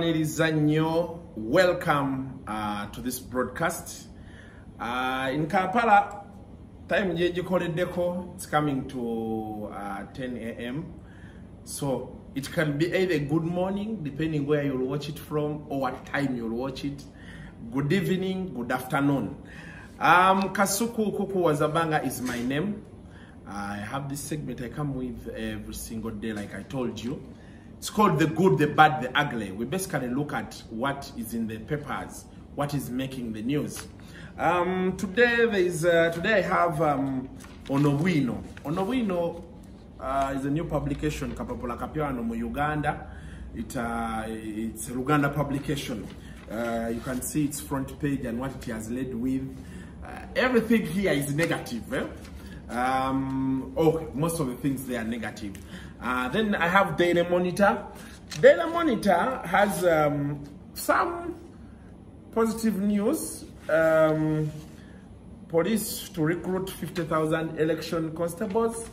nkwaniriza nnyo welcome uh, to this broadcast. Uh, in kampala time gyegikoleddeko it's coming to uh, 10 am so it can be either good morning depending where you'll watch it from or what time you'll watch it. Good evening good afternoon. Um, kasuku kuku wazabanga is my name. I have this segment i come with every single day like i told you it's called the good, the bad, the ugly. We basically look at what is in the papers, what is making the news. Um, today there is uh, today I have um, Onowino. Onowino uh, is a new publication kapapula kapyano mu Uganda. It uh, it's a Uganda publication. Uh, you can see its front page and what it has led with. Uh, everything here is negative. Eh? um, oh, most of the things they are negative. Uh, then I have Daily Monitor. Daily Monitor has um, some positive news. Um, police to recruit 50,000 election constables.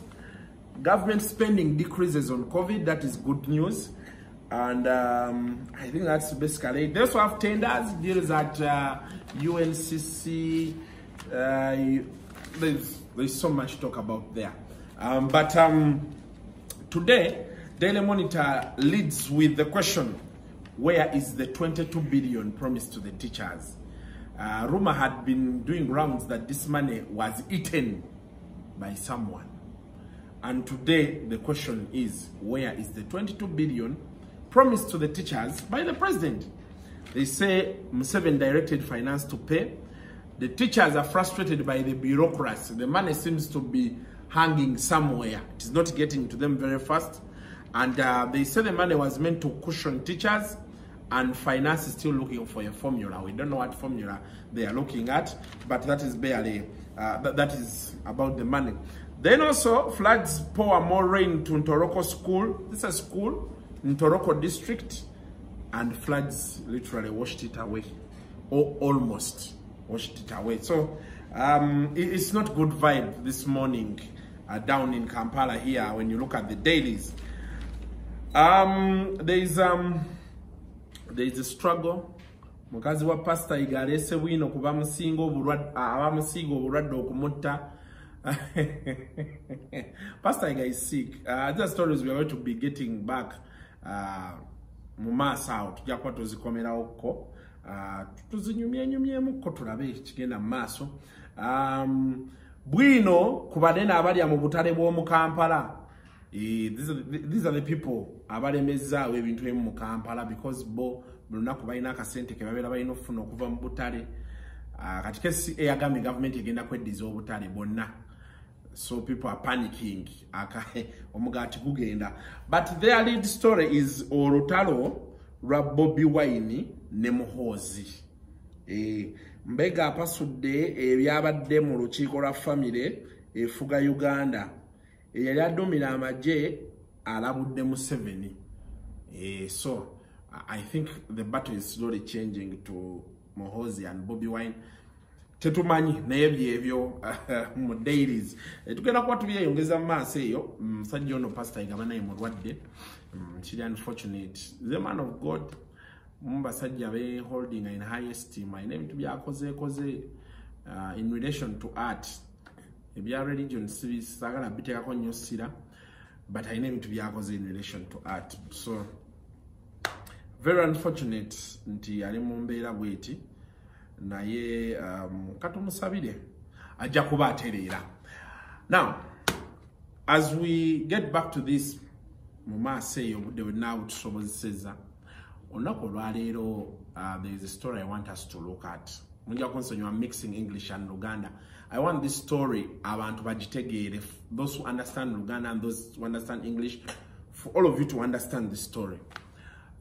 Government spending decreases on COVID. That is good news. And um, I think that's basically it. They also have tenders, deals at uh, UNCC. Uh, there's, there's so much talk about there. Um, but um, today, Daily Monitor leads with the question, where is the 22 billion promised to the teachers? Uh, rumor had been doing rounds that this money was eaten by someone. And today, the question is, where is the 22 billion promised to the teachers by the president? They say Museveni directed finance to pay. The teachers are frustrated by the bureaucracy. The money seems to be hanging somewhere. It is not getting to them very fast. And uh, they say the money was meant to cushion teachers and finance is still looking for a formula. We don't know what formula they are looking at, but that is barely, uh, that, that is about the money. Then also, floods pour more rain to Ntoroko school. This is a school Ntoroko district, and floods literally washed it away, or almost washed it away. So um, it, it's not good vibe this morning uh, down in Kampala here when you look at the dailies. Um, there is um, there is a struggle. Mukazi wa pastor igalese bwino kuba musinga obulwadde abamusinga obulwadde okumutta. Pastor iga is sick. Uh, these stories we are going to be getting back uh, mu maaso awo. Tujja kuba tuzikomerawo uh, tuzinyumyenyumyemukko tulabe kigenda mu maaso. Um, bwino ku banene abalya mu butale bw'omu kampala. Eh, these, are the, people abalemezaawo ebintu ebimu mu kampala because bo lunaku balina akasente ke babeera balina okufuna okuva mu butale. Uh, kati kesi eyagambye gavumenti egenda kweddiza obutale bonna so people are panicking. Omugaati gugenda. But their lead story is olutalo lwa bobi wine ne muhoozi. E, mbega apasudde ebyabadde mu lukiiko lwa famire efuga uganda. Eyali adumira amagye alabudde museveni. E, so i think the battle is slowly changing to mohozi and bobi wine. Tetumanyi naye byebyo mu dairies tugenda kuba tubyeyongeza mu maaso eyo. Musajja ono pastor igaba naye mulwadde. Kiri unfortunate. The man of god mu basajja be holding in high esteem ayina ebintu byakozeekoze uh, in relation to art. Ebya religion sagala biteekako nnyo sira but ayina ebintu byakoze in relation to art. So very unfortunate nti ali mu mbeera bweti naye um, katumusabire ajja kuba atereera. Now as we get back to this mu maaso eyo obudde bwenna butusobozeseza olunaku olwaleero uh, there is a story i want us to look at. Mujja kunsonyiwa mixing english and luganda. I want this story abantu bagitegeere those who understand luganda and those who understand english for all of you to understand this story.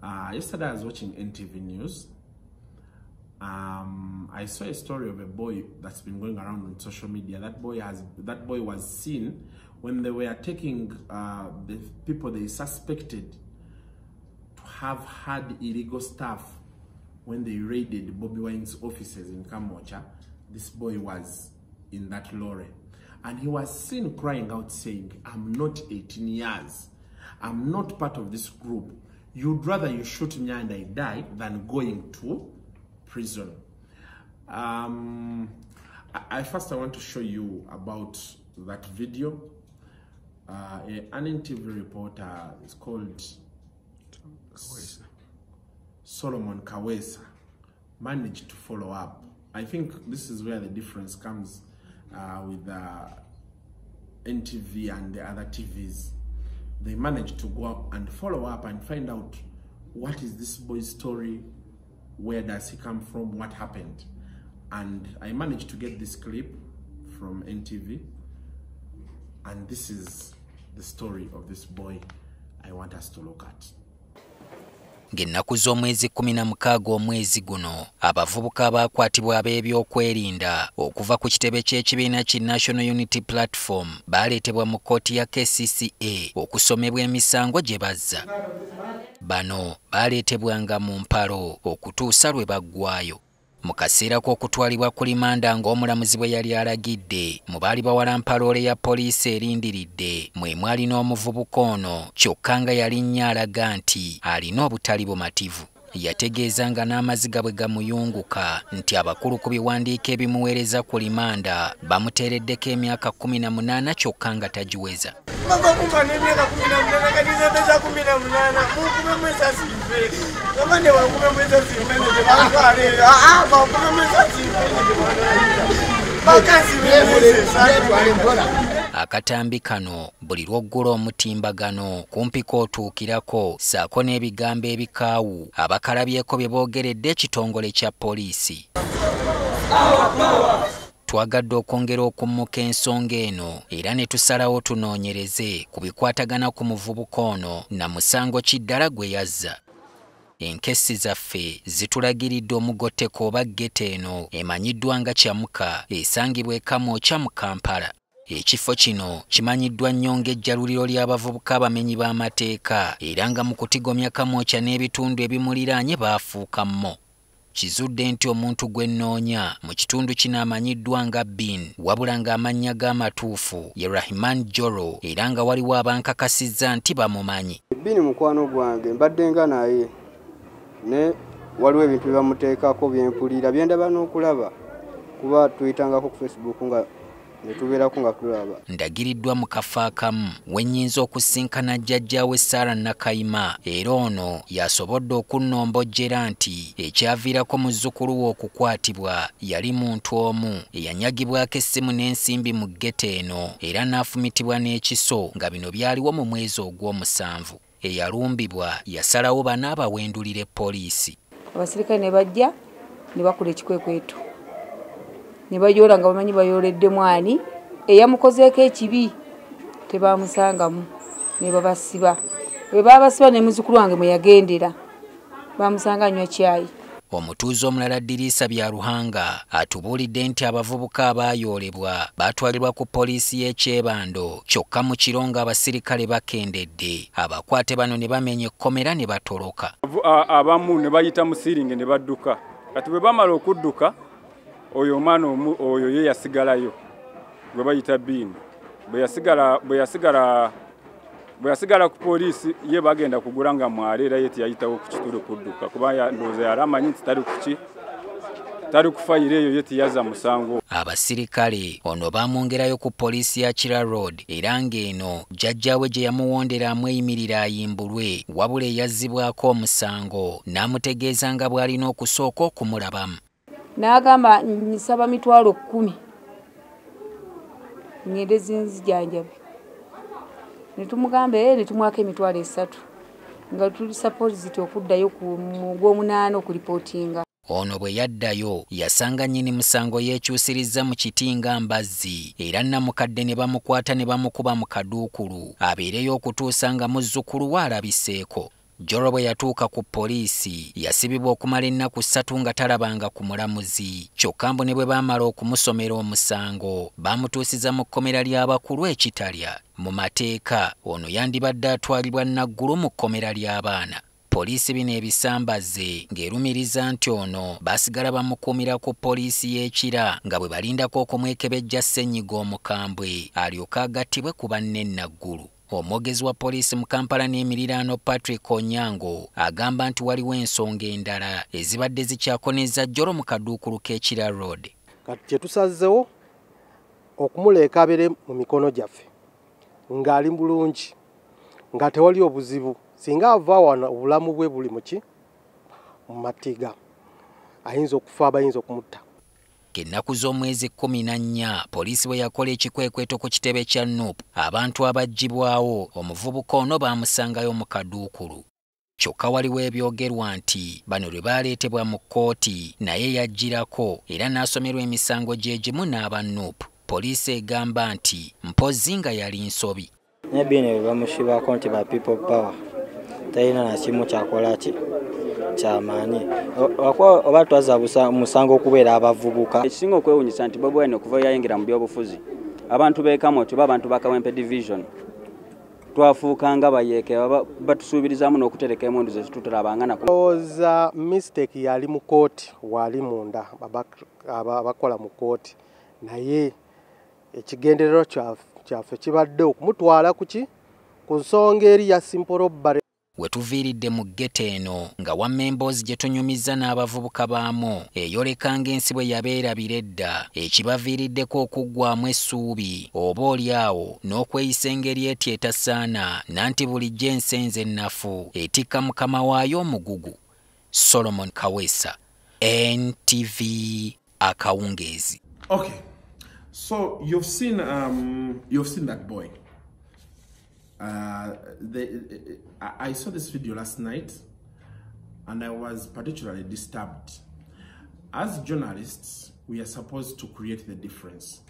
Uh, yesterday i was watching ntv news. Um, I saw a story of a boy that's been going around on social media. That boy has that boy was seen when they were taking uh, the people they suspected have had illegal stuff when they raided Bobby Wine's offices in Kamocha. This boy was in that lorry. and he was seen crying out saying, I'm not 18 years. I'm not part of this group. You'd rather you shoot me and I die than going to prison. Um, I, I first I want to show you about that video. Uh, a, an NTV reporter is called Solomon Kawesa managed to follow up. I think this is where the difference comes uh, with the NTV and the other TVs. They managed to go up and follow up and find out what is this boy's story, where does he come from, what happened. And I managed to get this clip from NTV, and this is the story of this boy I want us to look at. Ng'ennaku z'omwezi 16 omwezi guno. Abavubuka abaakwatibwa ab'ebyokwerinda okuva ku kitebe ky'ekibiina ki national unity platform baaleetebwa mu kkooti ya kcca okusomebwa emisango gye bazza. Bano baaleetebwanga mu mpalo okutuusa lwe baggwayo mu kaseera k'okutwalibwa ku limanda ng'omulamuzi bwe yali alagidde mu baali bawala mpaloole ya poliisi erindiridde mwe mwali omuvubuka ono kyokka nga yali nnyo alaga nti alina obutali bumativu yategeeza nga n'amaziga bwe gamuyunguka nti abakulu ku biwandiiko ebimuweereza ku limanda bamuteereddeko emyaka 18 kyokka nga tagiweza Mama kumba n'emyaka kumi na munana kati zempeza kumi na munana munkumemu esasimpere gamba wankumemu esasimpere tebantwale aa bankumemu esasimpere tebantwalira bakazibemeze akatambi kano buli lw'oggula omutimbagano kumpi k'otuukirako ssaako n'ebigambo ebikaawu abakalabyeko bye boogeredde ekitongole kya poliisi. Twagadde okwongera okummuka ensonga eno era ne tusalawo tunoonyereze ku bikwatagana ku muvubuka ono na musango kiddala gwe yazza enkessi zaffe zitulagiridde omugotteko oba gete eno emanyiddwa nga kyamuka esangibwa e kamwokya mu kampala. Ekifo kino kimanyiddwa nnyo ng'ejjaluliro ly'abavubuka abamenyi b'amateeka era nga mu kutigomya kamwokya n'ebitundu ebimuliraanye baafuuka mmo. Kizudde nti omuntu gwe nnoonya mu kitundu kino amanyiddwa nga bin wabula ng'amannya g'amatuufu ye rahiman joro era nga waliwo abankakasizza nti bamumanyi. Bini mukwano gwange mbadde nga naye ne waliwo ebintu bye bamuteekako byempulira byendaba n'okulaba. Kuba tuyitangako ku facebook nga netubeerako nga tulaba. Ndagiriddwa mu kafo akamu we nnyinza okusinkana jjajjaawe saara nakayima. Era ono yasobodde okunnombojjera nti ekyaviirako muzzukulu we okukwatibwa yali muntu omu eyanyagibwako essimu n'ensimbi mu gete eno era n'afumitibwa n'ekiso nga bino byaliwo mu mwezi ogw'omusanvu eyalumbibwa yasalawo bana abawendulire poliisi. Abasirikale ne bajja ne bakola ekikwekweto. Ne bayoola nga bamanyi bayooledde mwani eyamukozeeko ekibi tebamusangamu ne babasiba. Bwe babasiba ne muzukulu wange mwe yagendera bamusanga anywa kyayi omutuuze omulala ddirisa bya ruhanga atubuulidde nti abavubuka abaayoolebwa baatwalibwa ku poliisi y'ekyebando kyokka mu kiro ng'abasirikale bakendedde. Abakwate bano ne bamenya ekkomera ne batoloka. Abamu ne bayita musiringe ne badduka. Kati bwe bamala okudduka oyo omwana oyo ye yasigalayo gwe bayita biini bwe yasigala bwe yasigala ku poliisi ye bagenda kugula nga mwala era ye teyayitawo ku kitulo kudduka. Kuba ndowooza yali amanyi nti tali kuki tali ku fayiro eyo ye teyazza musango. Abasirikale ono baamwongerayo ku poliisi ya kira road era ng'eno jjajjaawe gye yamuwondera amweyimirira ayimbulwe wabula eyazzibwako omusango n'amutegeeza nga bw'alina okusooka okumulabamu. N'agamba nsaba mitwalo kkumi ngende zinzijanjabe netumugamba ee netumwako emitwalo esatu. Nga tuli sapoziti okuddayo ku gw'omunaana okulipootinga. Ono bwe yaddayo yasanga nnyini musango yeekyusirizza mu kiti nga mbazzi era namukadde ne bamukwata ne bamukuba mu kaduukulu abeereyo okutuusa nga muzzukulu we alabiseeko jolo bwe yatuuka ku poliisi yasibibwa okumala ennaku ssatu nga talabanga ku mulamuzi. Kyokka mbu ne bwe baamala okumusomera omusango baamutuusiza mu kkomera ly'abakulu ekitalya. Mu mateeka ono yandibadde atwalibwa naggulu mu kkomera ly'abaana poliisi bino ebisambaze ng'erumiriza nti ono basigala bamukuumira ku poliisi y'ekira nga bwe balindako okumwekebejja ssenyiga omukambwe alyoke agattibwe ku banne naggulu omwogezi wa poliisi mu kampala n'emiriraano patrick onyango agamba nti waliwo ensonga endala ezibadde zikyakoneza jjolo mu kaduukulu k'ekira road. Kati kyetusazewo okumuleeka abere mu mikono gyaffe ng'ali bulungi nga tewali obuzibu singa ava wano obulamu bwe buli muki mu matiga. Ayinza okufa abayinza okumutta ng'ennaku z'omwezi kkumi na nnya poliisi bwe yakola ekikwekweto ku kitebe kya nup abantu abaggibwawo omuvubuka ono baamusangayo mu kaduukulu. Kyokka waliwo ebyogerwa nti bano lwe baaleetebwa mu kkooti naye yajjirako era n'asomerwa emisango gye gimu n'aba nup poliisi egamba nti mpozzi nga yali nsobi. Naye bino bwe bamushibako nti ba people power talina nakimu kyakola ki kyamaanyi wakuba oba twaza musango okubeera abavubuka. Ekisinga okwewunyisa nti bobi wine okuva yayingira mu byobufuzi abantu bekamoti oba abantu bakawempe division twafuukanga bayeeke batusuubirizamu n'okutereka emundu ze zitutalabanga lowooza mistake yali mu kooti waali munda abakola mu kooti naye ekigenderero kyaffe kibadde okumutwala kuki ku nsonga eri ya simporobbare we tuviiridde mu gete eno nga wammemboozi gye tunyumiza n'abavubuka baamu eyoleka ng'ensi bwe yabeerabira edda ekibaviiriddeko okuggwamu essuubi oba oli awo n'okweyisa engeri eti etasaana nanti bulijjo ensenze ennafu etikka mukama waayo omugugu. Solomon kaweesa ntv akawungeezi. Okay, so you've seen um, you've seen that boy. Uh, the, I saw this video last night, and I was particularly disturbed. As journalists, we are supposed to create the difference.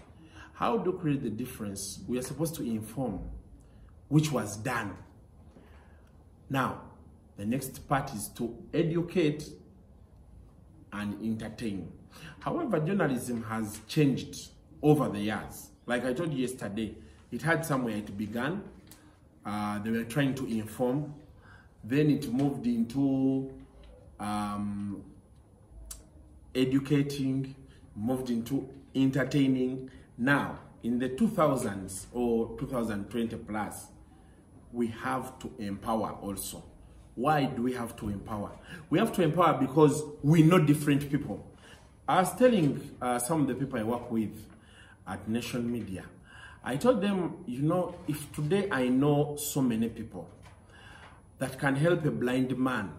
How do we create the difference? We are supposed to inform, which was done. Now, the next part is to educate and entertain. However, journalism has changed over the years. Like I told you yesterday, it had somewhere it began. Uh, they were trying to inform. Then it moved into um, educating, moved into entertaining. Now, in the 2000s or 2020 plus, we have to empower also. Why do we have to empower? We have to empower because we know different people. I was telling uh, some of the people I work with at Nation Media, I told them, you know, if today I know so many people that can help a blind man,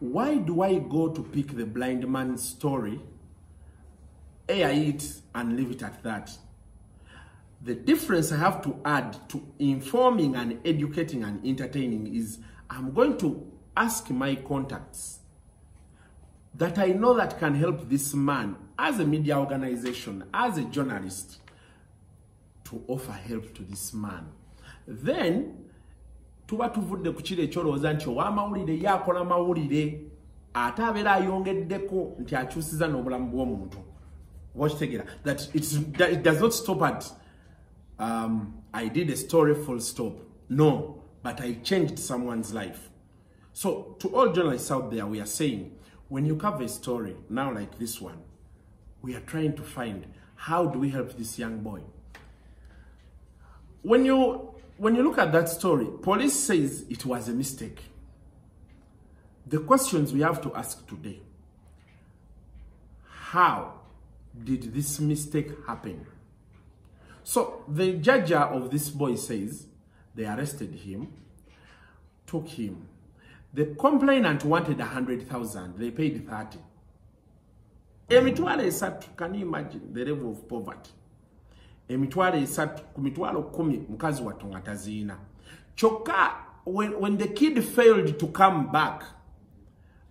why do I go to pick the blind man's story, air it, and leave it at that? The difference I have to add to informing and educating and entertaining is I'm going to ask my contacts that I know that can help this man as a media organization, as a journalist, to offer help to this man. Then, tuba tuvudde ku kiro ekyolowooza nti ow'amawulire ye akola mawulire ate abeera ayongeddeko nti akyusiza n'obulamu bw'omuntu. Wakitegeera that it's, that it does not stop at um, I did a story full stop. No but I changed someone's life. So to all journalists out there we are saying when you cover a story now like this one we are trying to find how do we help this young boy when you when you look at that story police says it was a mistake. The questions we have to ask today how did this mistake happen? So the judge of this boy says they arrested him took him. The complainant wanted a hundred thousand they paid 30 emitwalo esatu can you imagine the level of poverty emitwalo esatu ku mitwalo kumi mukazi watto nga when, when the kid failed to come back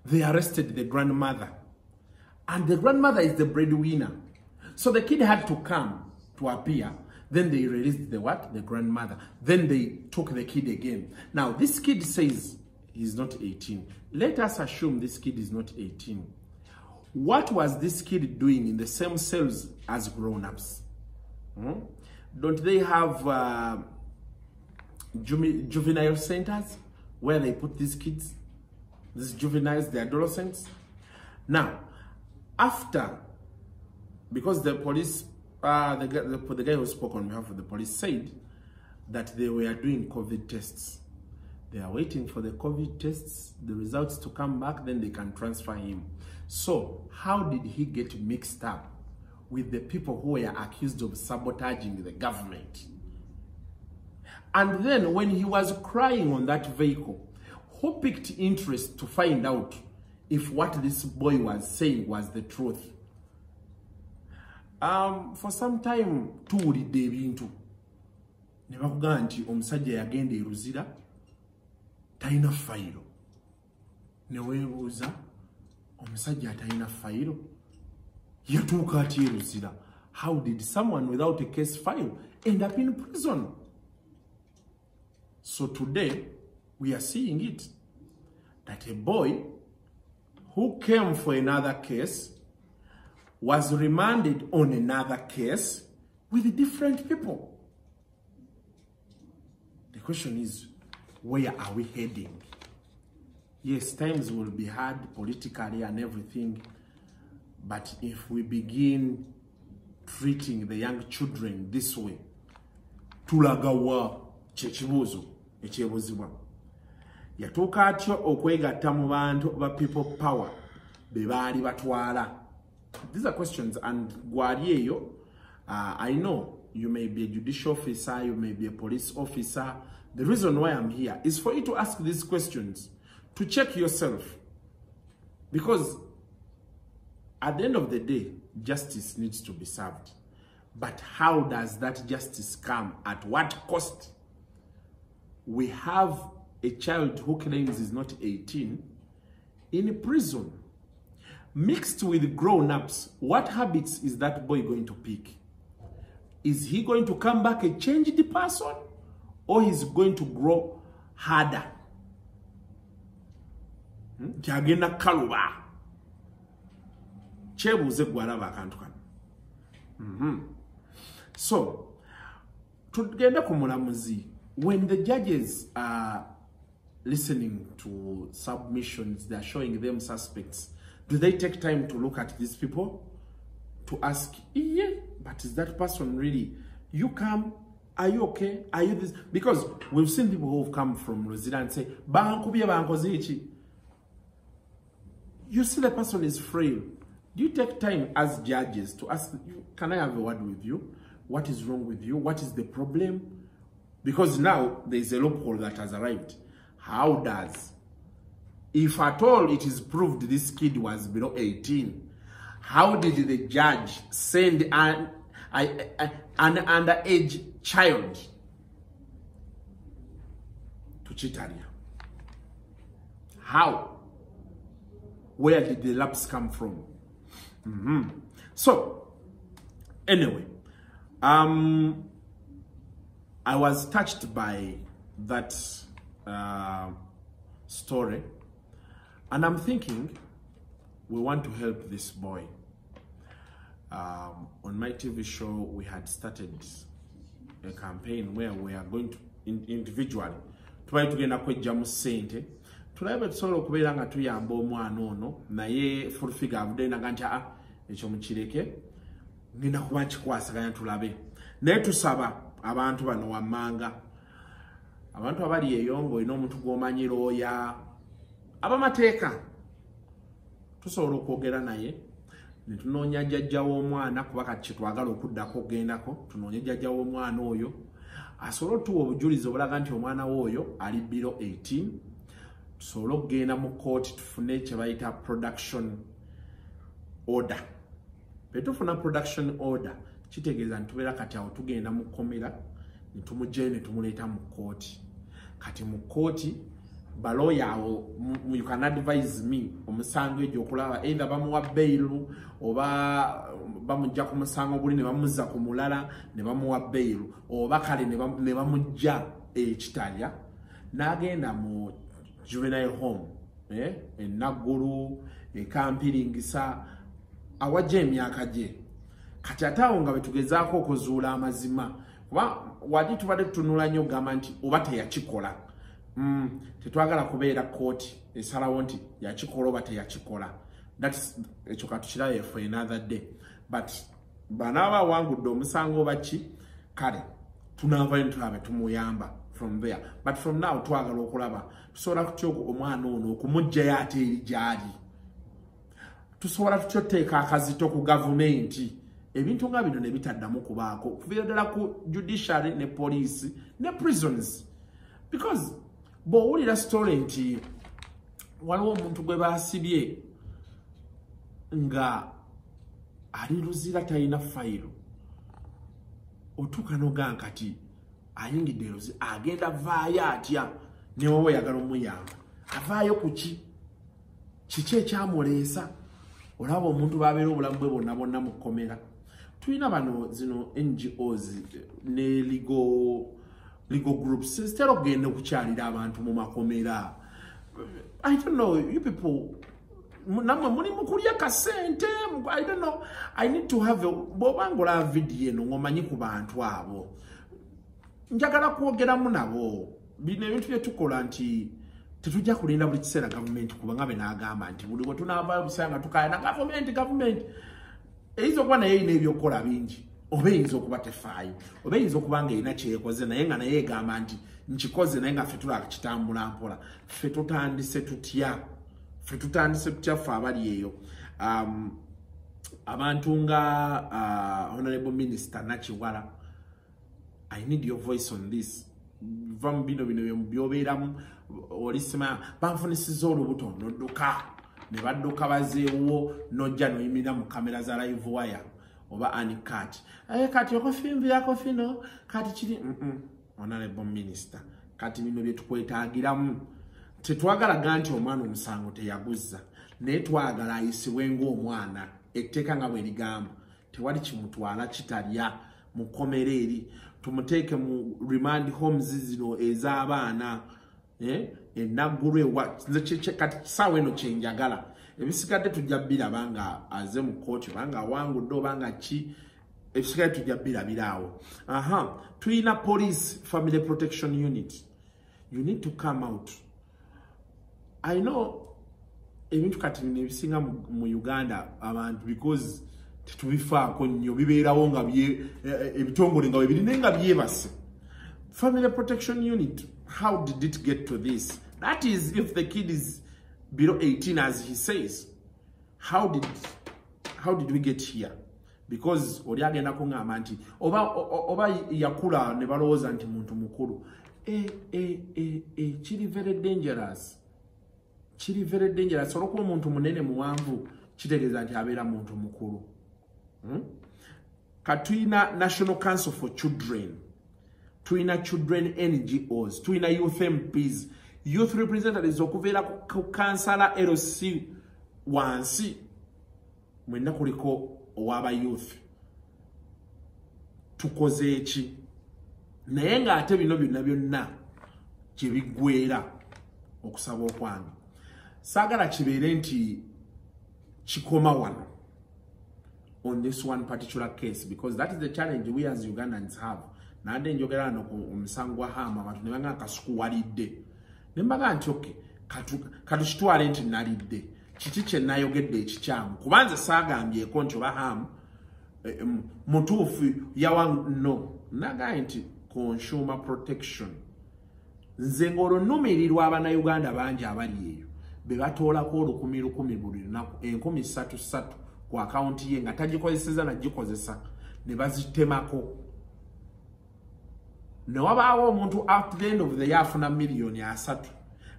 they arrested the grandmother. And the grandmother is the breadwinner. So the kid had to come to appear. Then they released the what? The grandmother. Then they took the kid again. Now this kid says he's not 18 let us assume this kid is not 18 what was this kid doing in the same cells as grown-ups Hmm? Don't they have uh, juvenile centers where they put these kids? these juveniles, the adolescents. Now, after, because the police, uh, the, the, the guy who spoke on behalf of the police said that they were doing COVID tests. They are waiting for the COVID tests, the results to come back, then they can transfer him. So, how did he get mixed up with the people who were accused of sabotaging the government? And then, when he was crying on that vehicle, who picked interest to find out if what this boy was saying was the truth? Um, for some time, tuwulidde ebintu ne bakugamba nti omusajja yagenda eruzira talina fayiro ne weebuuza omusajja atalina fayiro yatuuka atya eruzira how did someone without a case file end up in prison? So today we are seeing it that a boy who came for another case was remanded on another case with different people. The question is, where are we heading? Yes, times will be hard politically and everything, but if we begin treating the young children this way, tulagawa kyekibuuzo ekyebuzibwa yatuuka atyo okwegatta mu bantu ba people power be baali batwala. These are questions and gwali eyo uh, i know you may be a judicial officer you may be a police officer. The reason why i'm here is for you to ask these questions to check yourself. Because at the end of the day justice needs to be served. But how does that justice come? At what cost? We have a child who claims is not 18 in prison. Mixed with grown-ups what habits is that boy going to pick? Is he going to come back a changed person or he's going to grow harder? Hmm? Kyebuuze gwalaba akantu kano. Mhm. so tugende ku mulamuzi. When the judges are listening to submissions they're showing them suspects do they take time to look at these people? To ask yeah but is that person really you come are you okay? Are you this? Because we've seen people who've come from Rosina and say bankubye bankoze iki? You see the person is frail do you take time as judges to ask can i have a word with you what is wrong with you what is the problem because now there's a loophole that has arrived how does if at all it is proved this kid was below 18 how did the judge send an, an, underage child to Chitaria? How? Where did the lapse come from? Mhm. So, anyway, um, I was touched by that uh, story, and I'm thinking we want to help this boy. Um, on my TV show, we had started a campaign where we are going to in, individually twali tugenda kwejjamu ssente tulabe tusobola okubeera nga tuyamba omwana ono naye fulfiga avuddeyo naga nti aa ekyo mukireke ngenda kuba kikwasaganya tulabe. Naye tusaba abantu bano wammanga abantu abali eyo ngaolina omuntu gw'omanyi looya abamateeka tusobola okwogera naye netunoonya jjajja w'omwana kuba kati kyetwagala okuddako okugendako tunoonye jjajja w'omwana oyo asobole otuwa obujulizi obulaga nti omwana we oyo ali biro 18 tusobole okugenda mu kooti tufune kyebayita production order. Bwetufuna production order kitegeeza nitubeera kati awo tugenda mu kkomera netumugjayo netumuleeta mu kooti kati mu kooti balooya awo you can advise me omusango egyo okulaba either bamuwa bailu oba bamugja ku musango guli ne bamuzza ku mulala ne bamuwa bailu oba kale ne bam- ne bamugja ekitalya n'agenda mu juvenile home eh, enaggulu ekampiringisa awajja emyaka gye. Kati ate awo nga bwetugezaako okuzuula amazima kuba wali tubadde tutunula nnyo okugamba nti oba teyakikola. Mm, tetwagala kubeera kooti esalawo nti yakikola oba teyakikola. Thats ekyo katukirayo for another day. But banaaba awangudde omusango oba ki? Kale tunaavayo ntulabe tumuyamba from there. But from now twagala okulaba. Tusobola tutya omwana ono okumugjayo ate eri gyali tusobola tutya oteeka akazito ku gavumenti. Ebintu nga bino nebitaddamu kubaako. Okuviira ddala ku judiciary ne police ne prisons. Because bw'owulira story nti waliwo omuntu gwe baasibye nga ali luzira talina fayiro otuuka nogaa kati ayingidde eruzi agenda vaayo atya? Newowe oyagala omuyamba avaayo ku ki? Kiki ekyamuleesa olaba omuntu babeera obulamu bwe bonna bonna mu kkomera tulina bano zino ngos ne legal legal groups zitera okugenda okukyalira abantu mu makomera. I don't know you people namwe muli mukulya kasente i don't know i need to have bwobanga olaba vidiyo eno ngaomanyi ku bantu abo njagala kwogeramu nabo bino ebintu byetukola nti tetujja kulinda buli kiseera gavumenti kubanga benagamba nti buli bwe tunaavayo buseera nga tukayana gavumenti gavumenti. Eyinza okuba naye erina ebyokukola bingi oba eyinza okuba tefaayo oba eyinza okuba nga erina kyekoze naye nga naye egamba nti nkikoze naye nga ffe tulaba kitambula mpola. Ffe tutandise tutya? Ffe tutandise tutya ffe abali eyo? Um, abantu nga uh, honorable minister nakiwala i need your voice on this va mu bino bino byobeeramu olisima banfunisiza olubuto nodduka. Ne badduka bazeewo nojja noyimira mu kamera za live wire oba anikat aye kati okofimbyako fino? Kati kiri honorable minister. Kati bino byetukwetagiramu tetwagalaga nti omwana omusango teyaguzza. Naye twagala ayisibwe ngaomwana etteeka nga bwerigamba tewali kimutwala kitalya mu kkomera eri tumuteeke mu remand homes zino ez'abaana eh? enaggulu kati kisaawa eno kyenjagala ebisigadde tujja biraba nga aze mu kooti obanga awangudde obanga ki ebisigadde tujja birabiraawo aha tulina police family protection unit. You need to come out. I know ebintu kati nebisinga mu uganda abantu because tetubifaako nnyo bibeerawo nga ebitongole nga webiri naye nga byebase. Family protection unit how did it get to this? That is if the kid is below 18 as he says. How did how did we get here? Because oli agenda kuŋŋamba nti oba, oba yakula ne balowooza nti muntu mukulu e, e, e, e, kiri very dangerous. Kiri very dangerous. Olwokuba omuntu munene muwanvu kitegeeza nti abeera muntu mukulu? Katuyina national council for children. Tuyina children ngos tuyina youth mps youth representatives okubeera ku kansala lc wansi. Mwenna kuliko owaba youth. Tukoze eki naye ng'ate bino byonna byonna gyebiggwera okusaba okwange. Saagala kibeere nti kikoma wano on this one particular case because that is the challenge we as ugandans have. Nadde njogera wano ku omusango gwa hama abantu ne banga kasikuwalidde ne mbaga nti oke katukitwale nti nalidde. Kiki kye nayogedde ekikyamu? Kubanze saagambyeko nti oba hamu mutuufu yawa no. Nagaye nti consumer protection. Nze ng'olwo nnumirirwa abannayuganda bangi abali eyo be batoolako olukumi lukumi buli lunaku enkumi ssatu ssatu ku akawunti ye nga tagikozeseza nagikozesa ne bazitemako. Newabaawo omuntu at the end of the year afuna miliyoni asatu.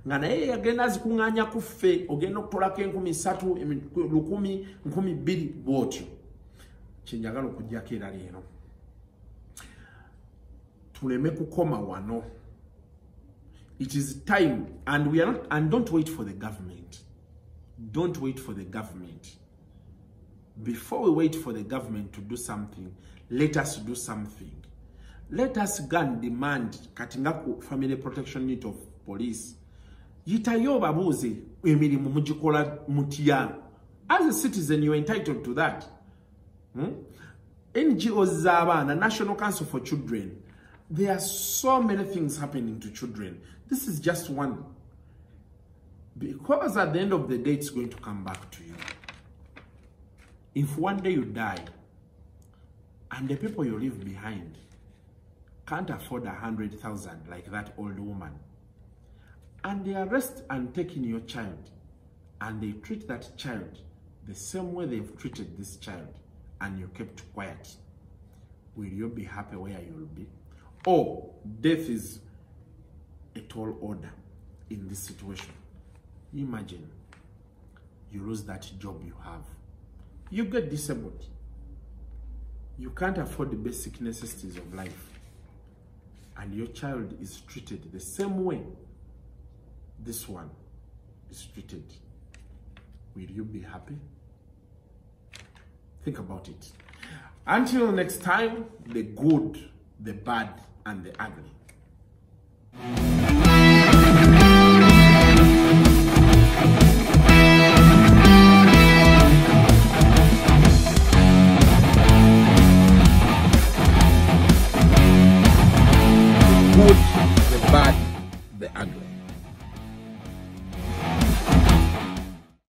Nga naye yagenda zikuŋŋaanya ku ffe ogenda okutolako enkumi ssatu lukumi nkumi bbiri bwotyo. Kyenjagala okugjako era leero. Tuleme kukoma wano. It is time and we are not and don't wait for the government. Don't wait for the government before we wait for the government to do something let us do something let us go and demand kati nga family protection unit of police yitayo babuuze emirimu mugikola mutya as a citizen you are entitled to that hmm? ngos z'abaana national council for children there are so many things happening to children. This is just one. Because at the end of the day, it's going to come back to you. If one day you die, and the people you leave behind can't afford a hundred thousand like that old woman, and they arrest and take in your child, and they treat that child the same way they've treated this child, and you kept quiet, will you be happy where you'll be? Or death is a tall order in this situation. Imagine you lose that job you have. You get disabled. You can't afford the basic necessities of life. And your child is treated the same way this one is treated. Will you be happy? Think about it. Until next time, the good, the bad, and the ugly.